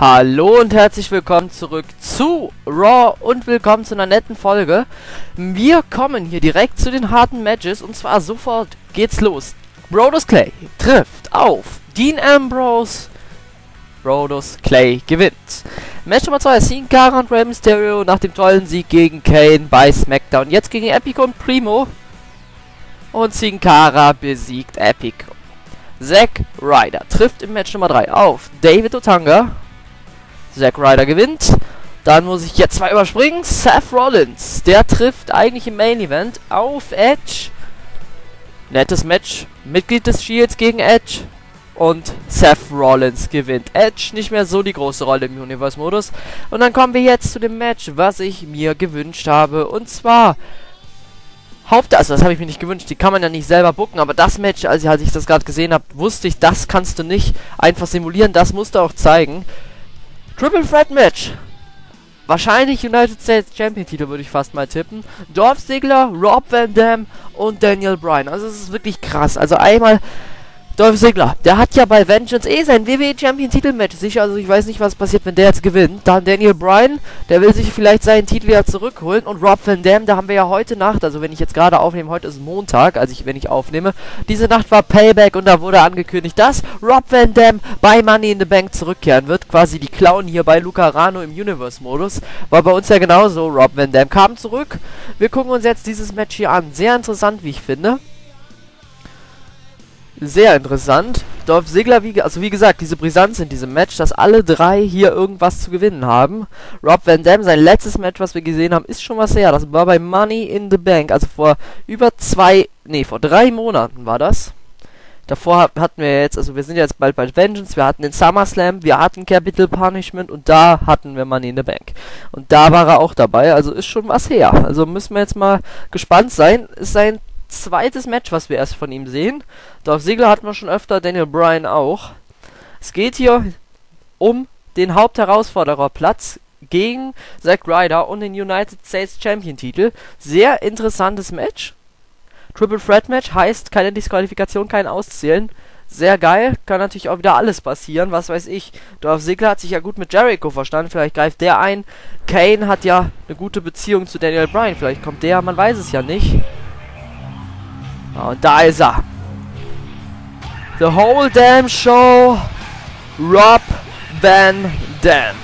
Hallo und herzlich willkommen zurück zu Raw und willkommen zu einer netten Folge. Wir kommen hier direkt zu den harten Matches und zwar sofort geht's los. Brodus Clay trifft auf Dean Ambrose. Brodus Clay gewinnt. Match Nummer 2 Sin Cara und Rey Mysterio nach dem tollen Sieg gegen Kane bei SmackDown. Jetzt gegen Epic und Primo. Und Sin Cara besiegt Epic. Zack Ryder trifft im Match Nummer 3 auf David Otanga. Zack Ryder gewinnt. Dann muss ich jetzt zwei überspringen. Seth Rollins, der trifft eigentlich im Main Event auf Edge. Nettes Match. Mitglied des Shields gegen Edge. Und Seth Rollins gewinnt. Edge nicht mehr so die große Rolle im Universe-Modus. Und dann kommen wir jetzt zu dem Match, was ich mir gewünscht habe. Und zwar Haupt, also das habe ich mir nicht gewünscht, die kann man ja nicht selber booken, aber das Match, als als ich das gerade gesehen habe, wusste ich, das kannst du nicht einfach simulieren, das musst du auch zeigen. Triple Threat Match. Wahrscheinlich United States Champion Titel würde ich fast mal tippen. Dolph Ziggler, Rob Van Dam und Daniel Bryan. Also es ist wirklich krass. Also einmal Dolph Ziggler, der hat ja bei Vengeance eh sein WWE Champion Titelmatch sicher, also ich weiß nicht, was passiert, wenn der jetzt gewinnt. Dann Daniel Bryan, der will sich vielleicht seinen Titel ja zurückholen. Und Rob Van Dam, da haben wir ja heute Nacht, also wenn ich jetzt gerade aufnehme, heute ist Montag, also ich, wenn ich aufnehme, diese Nacht war Payback und da wurde angekündigt, dass Rob Van Dam bei Money in the Bank zurückkehren wird. Quasi die Clown hier bei Luca Rano im Universe-Modus. War bei uns ja genauso. Rob Van Dam kam zurück. Wir gucken uns jetzt dieses Match hier an. Sehr interessant, wie ich finde sehr interessant. Dolph Ziggler, wie, also wie gesagt, diese Brisanz in diesem Match, dass alle drei hier irgendwas zu gewinnen haben. Rob Van Dam, sein letztes Match, was wir gesehen haben, ist schon was her. Das war bei Money in the Bank, also vor über zwei, nee, vor drei Monaten war das. Davor hatten wir jetzt, also wir sind jetzt bald bei Vengeance, wir hatten den SummerSlam, wir hatten Capital Punishment und da hatten wir Money in the Bank. Und da war er auch dabei, also ist schon was her. Also müssen wir jetzt mal gespannt sein. Ist sein zweites Match, was wir erst von ihm sehen. Dolph Ziggler hatten wir schon öfter, Daniel Bryan auch. Es geht hier um den Hauptherausfordererplatz gegen Zack Ryder und den United States Champion Titel. Sehr interessantes Match. Triple Threat Match heißt keine Disqualifikation, kein Auszählen. Sehr geil, kann natürlich auch wieder alles passieren, was weiß ich. Dolph Ziggler hat sich ja gut mit Jericho verstanden, vielleicht greift der ein. Kane hat ja eine gute Beziehung zu Daniel Bryan, vielleicht kommt der, man weiß es ja nicht. Und da ist er. The whole damn show. Rob Van Dam.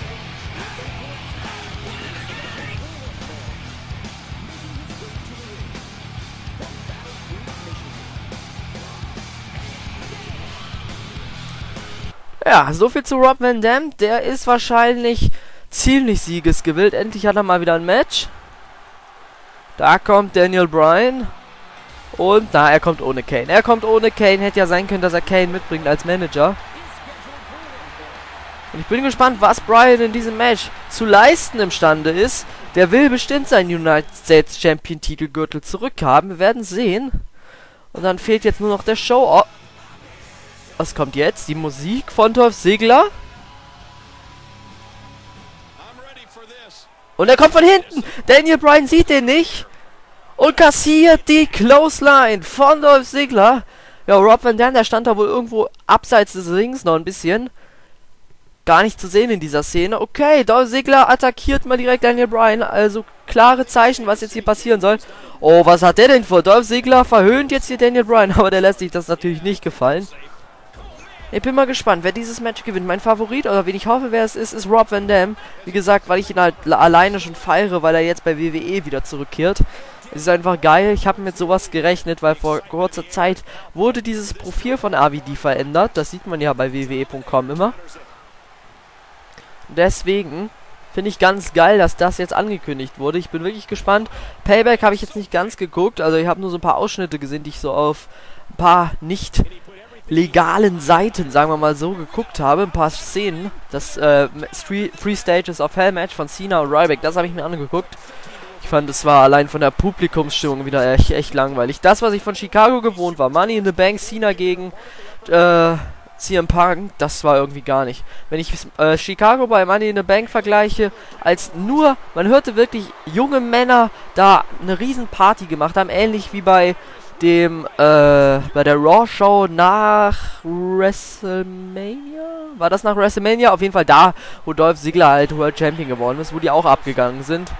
Ja, soviel zu Rob Van Dam. Der ist wahrscheinlich ziemlich siegesgewillt. Endlich hat er mal wieder ein Match. Da kommt Daniel Bryan. Und na, er kommt ohne Kane. Er kommt ohne Kane. Hätte ja sein können, dass er Kane mitbringt als Manager. Und ich bin gespannt, was Brian in diesem Match zu leisten imstande ist. Der will bestimmt seinen United States Champion Titelgürtel zurückhaben. Wir werden sehen. Und dann fehlt jetzt nur noch der Show. Oh. Was kommt jetzt? Die Musik von Dolph Ziggler? Und er kommt von hinten. Daniel Bryan sieht den nicht und kassiert die Clothesline von Dolph Ziggler. Ja, Rob Van Dam, der stand da wohl irgendwo abseits des Rings noch ein bisschen. Gar nicht zu sehen in dieser Szene. Okay, Dolph Ziggler attackiert mal direkt Daniel Bryan. Also klare Zeichen, was jetzt hier passieren soll. Oh, was hat der denn vor? Dolph Ziggler verhöhnt jetzt hier Daniel Bryan, aber der lässt sich das natürlich nicht gefallen. Ich bin mal gespannt, wer dieses Match gewinnt. Mein Favorit, oder wen ich hoffe, wer es ist, ist Rob Van Dam. Wie gesagt, weil ich ihn halt alleine schon feiere, weil er jetzt bei WWE wieder zurückkehrt. Es ist einfach geil. Ich habe mit sowas gerechnet, weil vor kurzer Zeit wurde dieses Profil von AVD verändert. Das sieht man ja bei wwe.com immer. Deswegen finde ich ganz geil, dass das jetzt angekündigt wurde. Ich bin wirklich gespannt. Payback habe ich jetzt nicht ganz geguckt. Also ich habe nur so ein paar Ausschnitte gesehen, die ich so auf ein paar nicht legalen Seiten, sagen wir mal so, geguckt habe. Ein paar Szenen. Das äh, Three Stages of Hell Match von Cena und Ryback, das habe ich mir angeguckt. Ich fand, es war allein von der Publikumsstimmung wieder echt, echt langweilig. Das, was ich von Chicago gewohnt war, Money in the Bank, Cena gegen äh, CM Punk, das war irgendwie gar nicht. Wenn ich äh, Chicago bei Money in the Bank vergleiche, als nur, man hörte wirklich junge Männer da eine riesen Party gemacht haben, ähnlich wie bei dem, äh, bei der Raw-Show nach WrestleMania? War das nach WrestleMania? Auf jeden Fall da, wo Dolph Ziggler halt World Champion geworden ist, wo die auch abgegangen sind.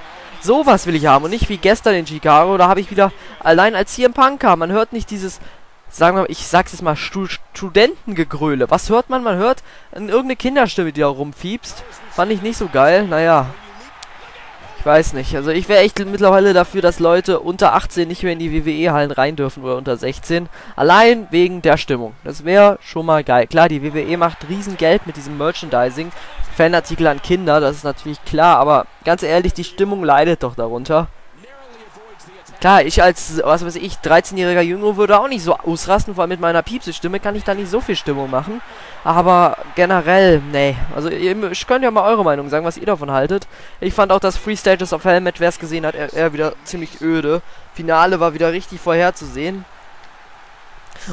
Sowas will ich haben und nicht wie gestern in Chicago, da habe ich wieder, allein als hier im Punk kam, man hört nicht dieses, sagen wir mal, ich sag's jetzt mal, Stu Studentengegröle. Was hört man? Man hört irgendeine Kinderstimme, die da rumfiebst. Fand ich nicht so geil, naja. Ich weiß nicht. Also ich wäre echt mittlerweile dafür, dass Leute unter 18 nicht mehr in die WWE-Hallen rein dürfen oder unter 16. Allein wegen der Stimmung. Das wäre schon mal geil. Klar, die WWE macht riesen Geld mit diesem Merchandising. Fanartikel an Kinder, das ist natürlich klar. Aber ganz ehrlich, die Stimmung leidet doch darunter. Klar, ich als, was weiß ich, 13-jähriger Junge würde auch nicht so ausrasten, vor allem mit meiner Piepse-Stimme kann ich da nicht so viel Stimmung machen. Aber generell, nee. Also, ihr könnt ja mal eure Meinung sagen, was ihr davon haltet. Ich fand auch das Free Stages of Hell Match, wer es gesehen hat, eher wieder ziemlich öde. Finale war wieder richtig vorherzusehen.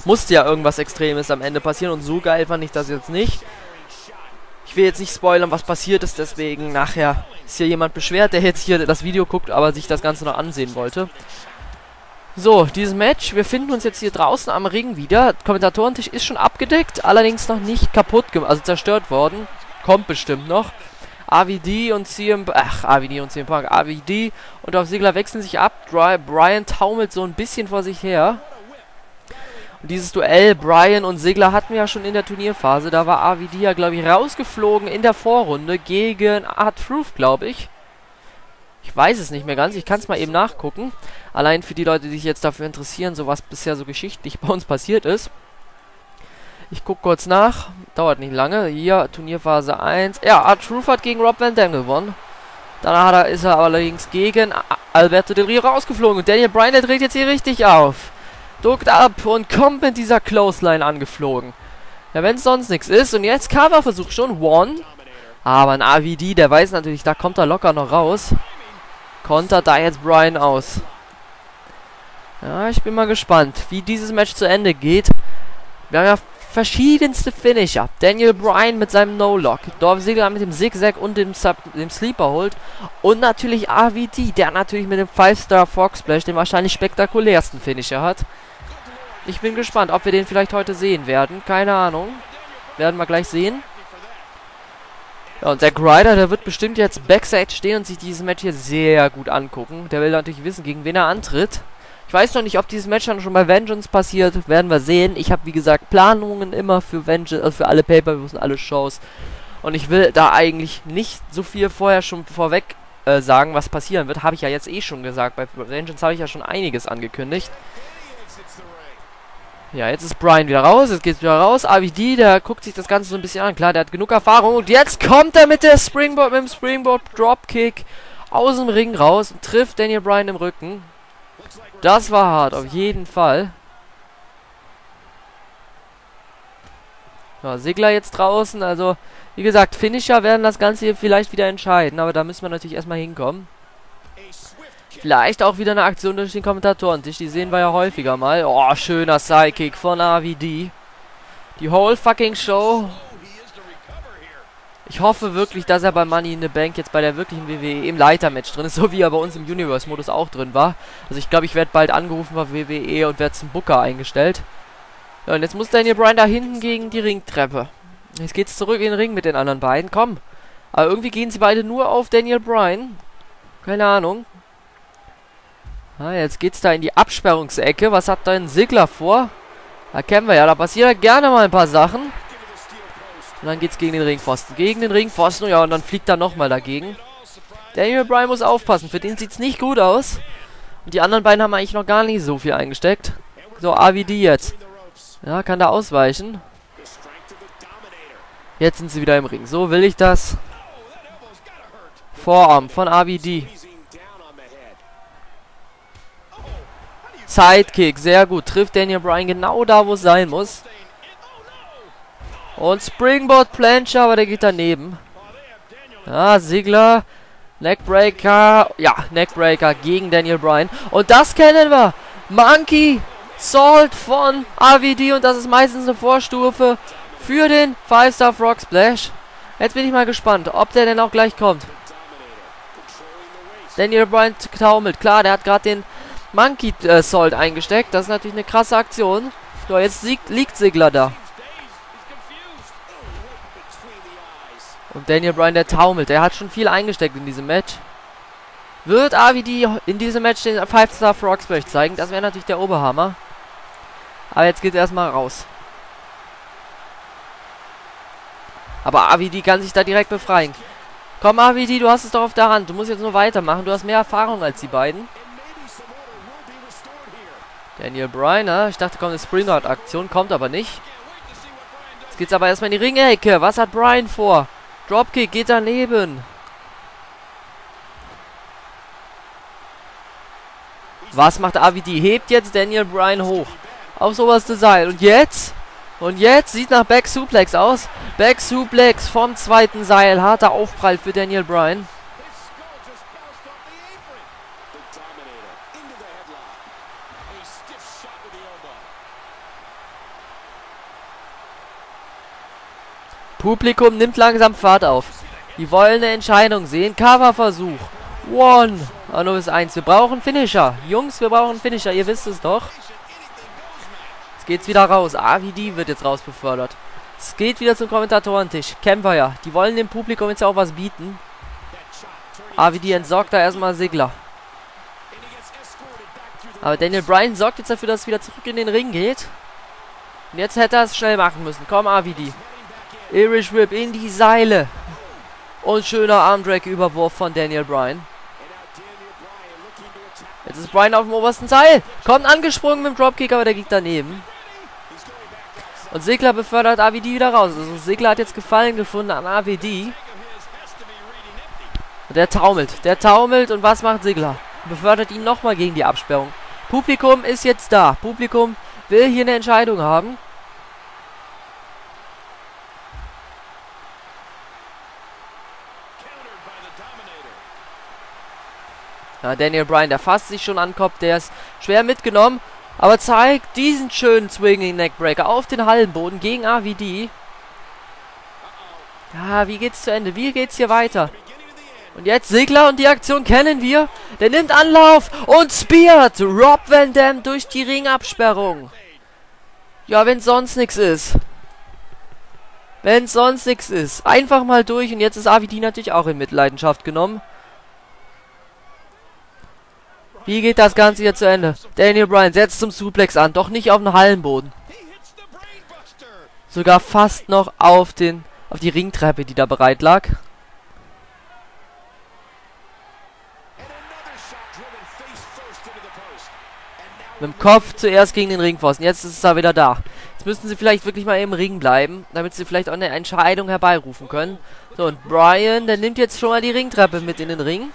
Musste ja irgendwas Extremes am Ende passieren und so geil fand ich das jetzt nicht. Ich will jetzt nicht spoilern, was passiert ist, deswegen nachher ist hier jemand beschwert, der jetzt hier das Video guckt, aber sich das Ganze noch ansehen wollte. So, dieses Match, wir finden uns jetzt hier draußen am Ring wieder. Kommentatorentisch ist schon abgedeckt, allerdings noch nicht kaputt, also zerstört worden. Kommt bestimmt noch. AVD und CM... Ach, AVD und CM Punk. AVD und auf Segler wechseln sich ab. Brian taumelt so ein bisschen vor sich her. Und dieses Duell Brian und Sigler hatten wir ja schon in der Turnierphase. Da war AVD ja, glaube ich, rausgeflogen in der Vorrunde gegen R-Truth, glaube ich. Ich weiß es nicht mehr ganz. Ich kann es mal eben nachgucken. Allein für die Leute, die sich jetzt dafür interessieren, so was bisher so geschichtlich bei uns passiert ist. Ich gucke kurz nach. Dauert nicht lange. Hier, Turnierphase 1. Ja, R-Truth hat gegen Rob Van Dam gewonnen. Danach ist er allerdings gegen Alberto Del Rio rausgeflogen. Und Daniel Bryan, der dreht jetzt hier richtig auf duckt ab und kommt mit dieser Clothesline angeflogen. Ja, wenn es sonst nichts ist. Und jetzt Coverversuch schon. One. Aber ein AVD, der weiß natürlich, da kommt er locker noch raus. Kontert da jetzt Brian aus. Ja, ich bin mal gespannt, wie dieses Match zu Ende geht. Wir haben ja verschiedenste Finisher. Daniel Bryan mit seinem No-Lock. Dorf Ziggler mit dem Zigzag und dem, Sub dem Sleeper holt. Und natürlich AVD, der natürlich mit dem 5-Star Fox Splash den wahrscheinlich spektakulärsten Finisher hat. Ich bin gespannt, ob wir den vielleicht heute sehen werden. Keine Ahnung. Werden wir gleich sehen. Ja, und Zack Ryder, der wird bestimmt jetzt Backstage stehen und sich dieses Match hier sehr gut angucken. Der will natürlich wissen, gegen wen er antritt. Ich weiß noch nicht, ob dieses Match dann schon bei Vengeance passiert. Werden wir sehen. Ich habe, wie gesagt, Planungen immer für Vengeance, also für alle Pay-Per-Views und alle Shows. Und ich will da eigentlich nicht so viel vorher schon vorweg äh, sagen, was passieren wird. Habe ich ja jetzt eh schon gesagt. Bei Vengeance habe ich ja schon einiges angekündigt. Ja, jetzt ist Brian wieder raus. Jetzt geht's wieder raus. AVD, der guckt sich das Ganze so ein bisschen an. Klar, der hat genug Erfahrung. Und jetzt kommt er mit der Springboard, mit dem Springboard Dropkick aus dem Ring raus und trifft Daniel Bryan im Rücken. Das war hart, auf jeden Fall. Ja, Sigler jetzt draußen. Also, wie gesagt, Finisher werden das Ganze hier vielleicht wieder entscheiden. Aber da müssen wir natürlich erstmal hinkommen. Vielleicht auch wieder eine Aktion durch den Kommentatoren-Tisch. Die sehen wir ja häufiger mal. Oh, schöner Sidekick von AVD. Die whole fucking Show. Ich hoffe wirklich, dass er bei Money in the Bank jetzt bei der wirklichen WWE im Leitermatch drin ist, so wie er bei uns im Universe-Modus auch drin war. Also ich glaube, ich werde bald angerufen bei WWE und werde zum Booker eingestellt. Ja, und jetzt muss Daniel Bryan da hinten gegen die Ringtreppe. Jetzt geht's zurück in den Ring mit den anderen beiden. Komm. Aber irgendwie gehen sie beide nur auf Daniel Bryan. Keine Ahnung. Ah, jetzt geht's da in die Absperrungsecke. Was hat denn Sigler vor? Da kennen wir ja, da passieren gerne mal ein paar Sachen. Und dann geht's gegen den Ringpfosten. Gegen den Ringpfosten, ja, und dann fliegt er nochmal dagegen. Daniel Bryan muss aufpassen. Für den sieht's nicht gut aus. Und die anderen beiden haben eigentlich noch gar nicht so viel eingesteckt. So, AVD jetzt. Ja, kann da ausweichen. Jetzt sind sie wieder im Ring. So will ich das. Vorarm von AVD. Sidekick, sehr gut. Trifft Daniel Bryan genau da, wo es sein muss. Und Springboard Plancher, aber der geht daneben. Ja, Sigler. Neckbreaker. Ja, Neckbreaker gegen Daniel Bryan. Und das kennen wir. Monkey Salt von AVD. Und das ist meistens eine Vorstufe für den 5-Star Frog Splash. Jetzt bin ich mal gespannt, ob der denn auch gleich kommt. Daniel Bryan taumelt. Klar, der hat gerade den Monkey äh, Salt eingesteckt. Das ist natürlich eine krasse Aktion. So, jetzt liegt, liegt Sigler da. Und Daniel Bryan, der taumelt. Der hat schon viel eingesteckt in diesem Match. Wird AVD in diesem Match den 5-Star Frog Splash zeigen? Das wäre natürlich der Oberhammer. Aber jetzt geht er erstmal raus. Aber AVD kann sich da direkt befreien. Komm, AVD, du hast es doch auf der Hand. Du musst jetzt nur weitermachen. Du hast mehr Erfahrung als die beiden. Daniel Bryan, ne? ich dachte, kommt eine Springboard-Aktion. Kommt aber nicht. Jetzt geht's aber erstmal in die Ringecke. Was hat Bryan vor? Dropkick geht daneben. Was macht AVD? Hebt jetzt Daniel Bryan hoch. Aufs oberste Seil. Und jetzt? Und jetzt sieht nach Back Suplex aus. Back Suplex vom zweiten Seil. Harter Aufprall für Daniel Bryan. Publikum nimmt langsam Fahrt auf. Die wollen eine Entscheidung sehen. Coverversuch. One. Nur bis eins. Wir brauchen Finisher. Jungs, wir brauchen Finisher. Ihr wisst es doch. Jetzt geht's wieder raus. AVD wird jetzt raus befördert. Es geht wieder zum Kommentatorentisch. Kämpfer ja. Die wollen dem Publikum jetzt auch was bieten. AVD entsorgt da erstmal Sigler. Aber Daniel Bryan sorgt jetzt dafür, dass es wieder zurück in den Ring geht. Und jetzt hätte er es schnell machen müssen. Komm, AVD. Irish Whip in die Seile. Und schöner Armdrag-Überwurf von Daniel Bryan. Jetzt ist Bryan auf dem obersten Seil. Kommt angesprungen mit dem Dropkick, aber der geht daneben. Und Segler befördert AVD wieder raus. Also Segler hat jetzt Gefallen gefunden an AVD. Und der taumelt. Der taumelt und was macht Segler? Befördert ihn nochmal gegen die Absperrung. Publikum ist jetzt da. Publikum will hier eine Entscheidung haben. Ja, Daniel Bryan, der fasst sich schon an Kopf, der ist schwer mitgenommen, aber zeigt diesen schönen Swinging Neckbreaker auf den Hallenboden gegen AVD. Ja, wie geht's zu Ende? Wie geht's hier weiter? Und jetzt Sigler und die Aktion kennen wir. Der nimmt Anlauf und speart Rob Van Dam durch die Ringabsperrung. Ja, wenn sonst nichts ist. Wenn sonst nichts ist. Einfach mal durch und jetzt ist AVD natürlich auch in Mitleidenschaft genommen. Wie geht das Ganze hier zu Ende? Daniel Bryan setzt zum Suplex an, doch nicht auf den Hallenboden. Sogar fast noch auf den auf die Ringtreppe, die da bereit lag. Mit dem Kopf zuerst gegen den Ringpfosten. Jetzt ist er wieder da. Jetzt müssten sie vielleicht wirklich mal im Ring bleiben, damit sie vielleicht auch eine Entscheidung herbeirufen können. So, und Bryan, der nimmt jetzt schon mal die Ringtreppe mit in den Ring.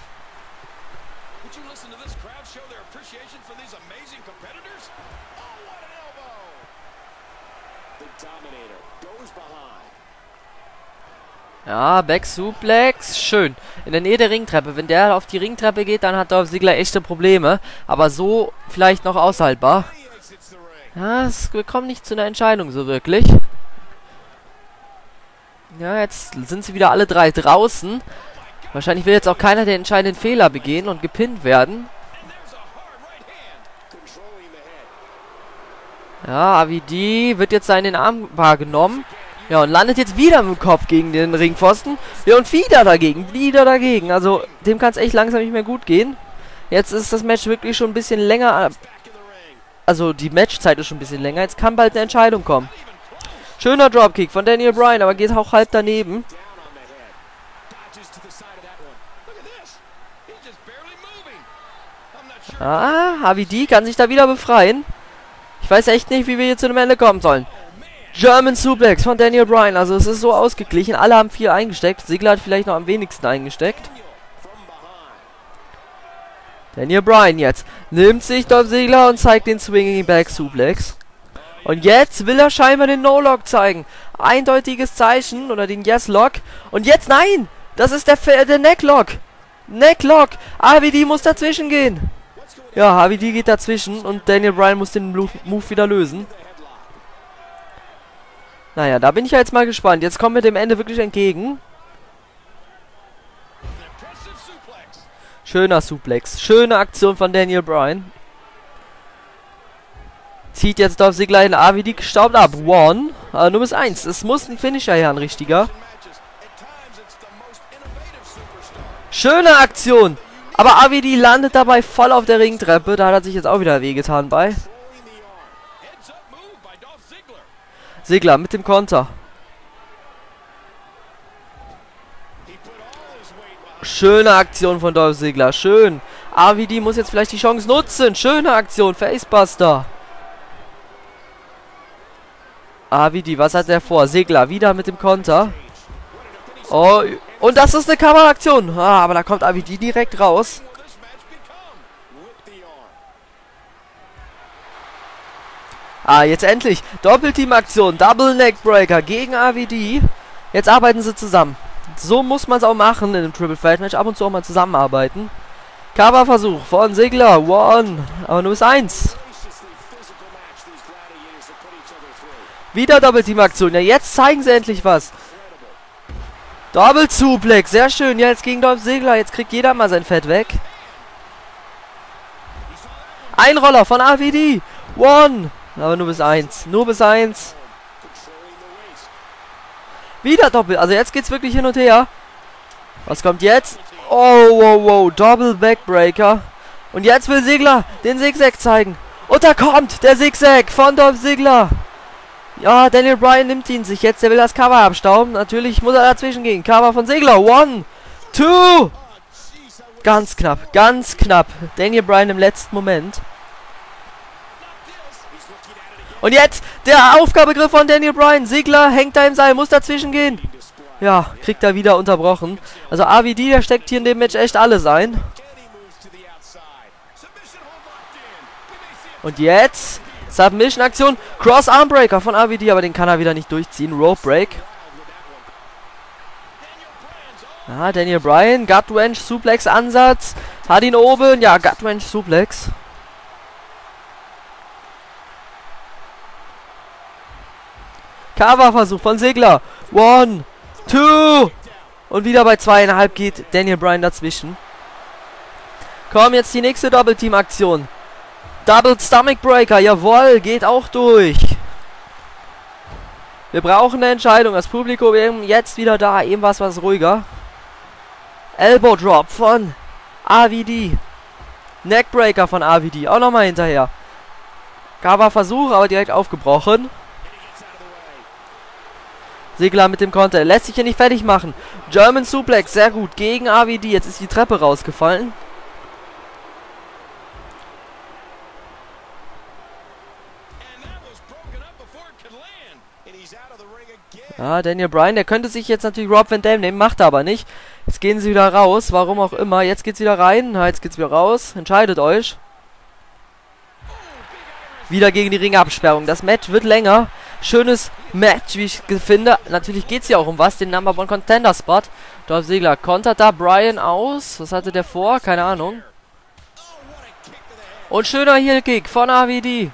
Ja, Back Suplex. Schön. In der Nähe der Ringtreppe. Wenn der auf die Ringtreppe geht, dann hat Dolph Ziggler echte Probleme. Aber so vielleicht noch aushaltbar. Ja, es kommt nicht zu einer Entscheidung so wirklich. Ja, jetzt sind sie wieder alle drei draußen. Wahrscheinlich will jetzt auch keiner den entscheidenden Fehler begehen und gepinnt werden. Ja, AVD wird jetzt seinen Arm wahrgenommen. Ja, und landet jetzt wieder mit dem Kopf gegen den Ringpfosten. Ja, und wieder dagegen, wieder dagegen. Also, dem kann es echt langsam nicht mehr gut gehen. Jetzt ist das Match wirklich schon ein bisschen länger. Also, die Matchzeit ist schon ein bisschen länger. Jetzt kann bald eine Entscheidung kommen. Schöner Dropkick von Daniel Bryan, aber geht auch halb daneben. Ah, HVD kann sich da wieder befreien. Ich weiß echt nicht, wie wir hier zu einem Ende kommen sollen. German Suplex von Daniel Bryan. Also es ist so ausgeglichen. Alle haben vier eingesteckt. Sigler hat vielleicht noch am wenigsten eingesteckt. Daniel Bryan jetzt. Nimmt sich Dolph Ziggler und zeigt den Swinging Back Suplex. Und jetzt will er scheinbar den No-Lock zeigen. Eindeutiges Zeichen oder den Yes-Lock. Und jetzt, nein! Das ist der, der Neck-Lock. Neck-Lock. AVD muss dazwischen gehen. Ja, AVD geht dazwischen und Daniel Bryan muss den Move wieder lösen. Naja, da bin ich ja jetzt mal gespannt. Jetzt kommen wir dem Ende wirklich entgegen. Schöner Suplex. Schöne Aktion von Daniel Bryan. Zieht jetzt Dolph Ziggler in AVD gestaubt ab. One. Äh, Nummer 1. Es muss ein Finisher her, ein richtiger. Schöne Aktion. Aber AVD landet dabei voll auf der Ringtreppe. Da hat er sich jetzt auch wieder wehgetan bei. Ziggler mit dem Konter. Schöne Aktion von Dolph Ziggler. Schön. AVD muss jetzt vielleicht die Chance nutzen. Schöne Aktion. Facebuster. AVD, was hat der vor? Segler wieder mit dem Konter. Oh, und das ist eine Kameraaktion. Ah, aber da kommt AVD direkt raus. Ah, jetzt endlich. Doppelteam-Aktion. Double Neckbreaker gegen AVD. Jetzt arbeiten sie zusammen. So muss man es auch machen in einem Triple Threat Match. Ab und zu auch mal zusammenarbeiten. Coverversuch von Sigler. One. Aber nur bis eins. Wieder Doppelteam-Aktion. Ja, jetzt zeigen sie endlich was. Double Suplex. Sehr schön. Ja, jetzt gegen Dolph Segler. Jetzt kriegt jeder mal sein Fett weg. Ein Roller von AVD. One. Aber nur bis eins. Nur bis eins. Wieder Doppel. Also jetzt geht's wirklich hin und her. Was kommt jetzt? Oh, wow, wow. Double Backbreaker. Und jetzt will Sigler den Zigzag zeigen. Und da kommt der Zigzag von Dolph Sigler. Ja, Daniel Bryan nimmt ihn sich jetzt. Der will das Cover abstauben. Natürlich muss er dazwischen gehen. Cover von Sigler. One, two. Ganz knapp, ganz knapp. Daniel Bryan im letzten Moment. Und jetzt der Aufgabegriff von Daniel Bryan. Sigler hängt da im Seil, muss dazwischen gehen. Ja, kriegt er wieder unterbrochen. Also AVD, der steckt hier in dem Match echt alles ein. Und jetzt Submission-Aktion. Cross-Armbreaker von AVD, aber den kann er wieder nicht durchziehen. Rope Break. Ja, Daniel Bryan, Gutwrench, Suplex-Ansatz. Hat ihn oben. Ja, Gutwrench, Suplex. Coverversuch von Segler. One, two. Und wieder bei zweieinhalb geht Daniel Bryan dazwischen. Komm, jetzt die nächste Doppelteam-Aktion. Double Stomach Breaker, jawohl, geht auch durch. Wir brauchen eine Entscheidung. Das Publikum eben jetzt wieder da. Eben war es was ruhiger. Elbow Drop von AVD. Neckbreaker von AVD. Auch nochmal hinterher. Gaba Versuch, aber direkt aufgebrochen. Segler mit dem Konter. Lässt sich hier nicht fertig machen. German Suplex, sehr gut. Gegen AVD. Jetzt ist die Treppe rausgefallen. Ja, Daniel Bryan, der könnte sich jetzt natürlich Rob Van Dam nehmen, macht er aber nicht. Jetzt gehen sie wieder raus, warum auch immer. Jetzt geht's wieder rein, na, jetzt geht's wieder raus. Entscheidet euch. Wieder gegen die Ringabsperrung. Das Match wird länger. Schönes Match, wie ich finde. Natürlich geht's hier auch um was, den Number One Contender Spot. Dolph Ziggler kontert da Bryan aus. Was hatte der vor? Keine Ahnung. Und schöner Heel Kick von AVD.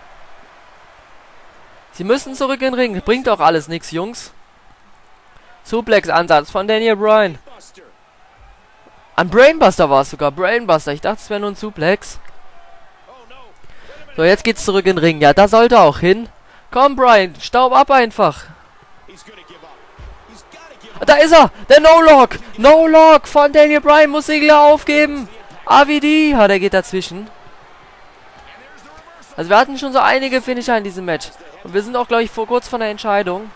Sie müssen zurück in den Ring. Bringt auch alles nichts, Jungs. Suplex-Ansatz von Daniel Bryan. Ein Brainbuster war es sogar. Brainbuster. Ich dachte, es wäre nur ein Suplex. So, jetzt geht's zurück in den Ring. Ja, da sollte auch hin. Komm, Brian. Staub ab einfach. Da ist er. Der No-Lock. No-Lock von Daniel Bryan. Muss Sigler aufgeben. AVD. Ha, der geht dazwischen. Also wir hatten schon so einige Finisher in diesem Match. Und wir sind auch, glaube ich, vor kurz von der Entscheidung.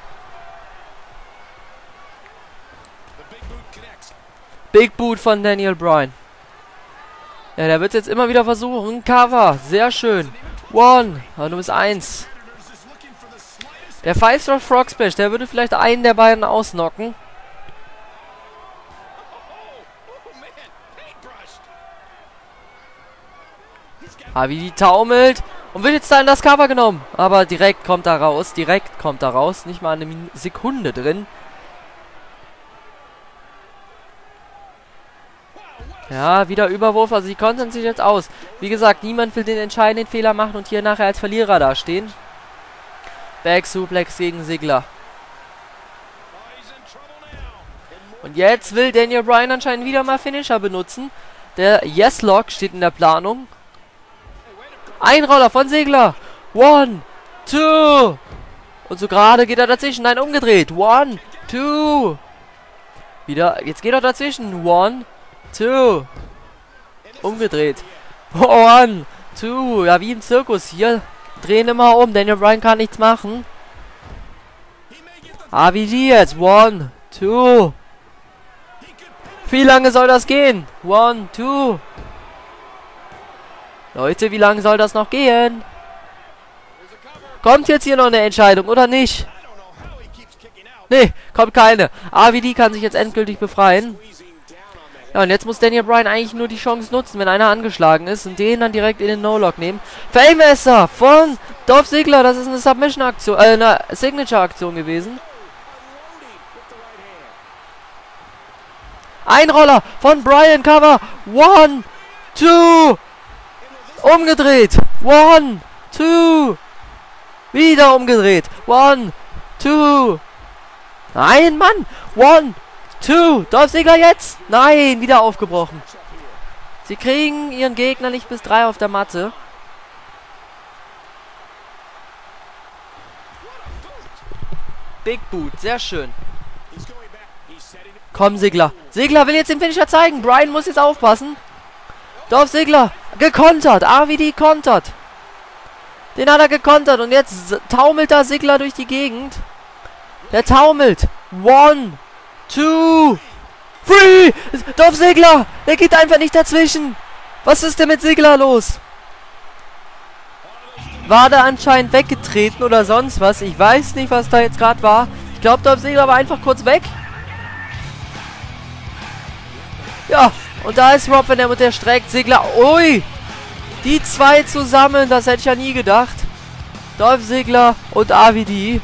Big Boot von Daniel Bryan. Ja, der wird jetzt immer wieder versuchen. Cover. Sehr schön. One. Aber du bist eins. Der Five-Star Frog Splash, der würde vielleicht einen der beiden ausnocken. Die taumelt. Und wird jetzt da in das Cover genommen. Aber direkt kommt er raus. Direkt kommt er raus. Nicht mal eine Sekunde drin. Ja, wieder Überwurf. Also sie kontern sich jetzt aus. Wie gesagt, niemand will den entscheidenden Fehler machen und hier nachher als Verlierer dastehen. Back Suplex gegen Sigler. Und jetzt will Daniel Bryan anscheinend wieder mal Finisher benutzen. Der Yes-Lock steht in der Planung. Ein Roller von Segler. One, two. Und so gerade geht er dazwischen. Nein, umgedreht. One, two. Wieder, jetzt geht er dazwischen. One, two. Umgedreht. One, two. Ja, wie im Zirkus. Hier drehen immer um. Daniel Bryan kann nichts machen. Die jetzt. One, two. Wie lange soll das gehen? One, two. Leute, wie lange soll das noch gehen? Kommt jetzt hier noch eine Entscheidung, oder nicht? Nee, kommt keine. AVD kann sich jetzt endgültig befreien. Ja, und jetzt muss Daniel Bryan eigentlich nur die Chance nutzen, wenn einer angeschlagen ist und den dann direkt in den No-Lock nehmen. Fellmesser von Dolph Ziggler, das ist eine Submission-Aktion, äh, eine Signature-Aktion gewesen. Einroller von Brian Cover. One, two. Umgedreht. One, two. Wieder umgedreht. One, two. Nein, Mann. One, two. Dolph Ziggler jetzt. Nein, wieder aufgebrochen. Sie kriegen ihren Gegner nicht bis drei auf der Matte. Big Boot, sehr schön. Komm, Sigler. Sigler will jetzt den Finisher zeigen. Brian muss jetzt aufpassen. Dolph Sigler. Gekontert. RVD kontert. Den hat er gekontert. Und jetzt taumelt da Sigler durch die Gegend. Der taumelt. One. Two. Three. Dolph Sigler. Der geht einfach nicht dazwischen. Was ist denn mit Sigler los? War da anscheinend weggetreten oder sonst was? Ich weiß nicht, was da jetzt gerade war. Ich glaube, Dolph Sigler war einfach kurz weg. Ja, und da ist Rob, wenn er mit der streckt. Segler. Ui! Die zwei zusammen, das hätte ich ja nie gedacht. Dolph Segler und AVD.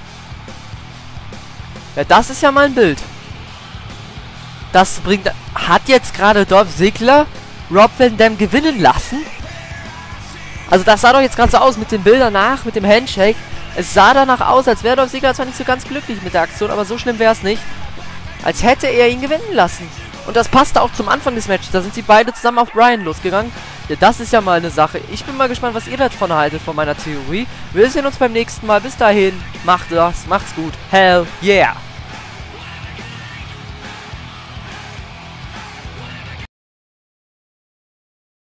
Ja, das ist ja mal ein Bild. Das bringt... Hat jetzt gerade Dolph Ziggler Rob Van Dam gewinnen lassen? Also das sah doch jetzt gerade so aus mit den Bildern nach, mit dem Handshake. Es sah danach aus, als wäre Dolph Ziggler zwar nicht so ganz glücklich mit der Aktion, aber so schlimm wäre es nicht. Als hätte er ihn gewinnen lassen. Und das passte auch zum Anfang des Matches. Da sind sie beide zusammen auf Brian losgegangen. Ja, das ist ja mal eine Sache. Ich bin mal gespannt, was ihr davon haltet, von meiner Theorie. Wir sehen uns beim nächsten Mal. Bis dahin, macht das, macht's gut. Hell yeah!